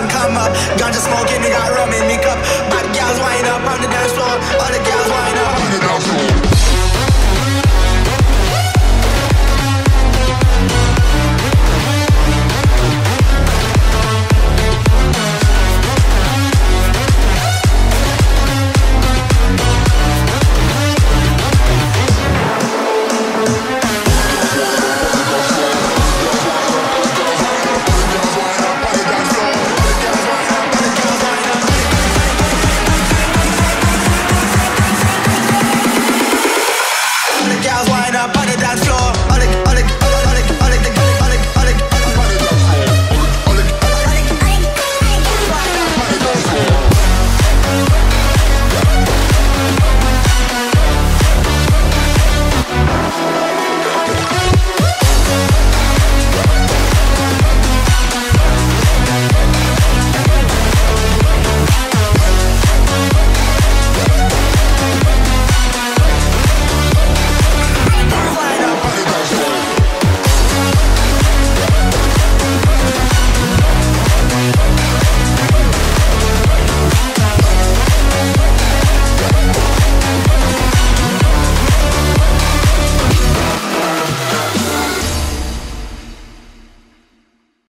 Sun come up. Ganja smoking, we got rum in me cup. Bad gals wind up on the dance floor. All the gals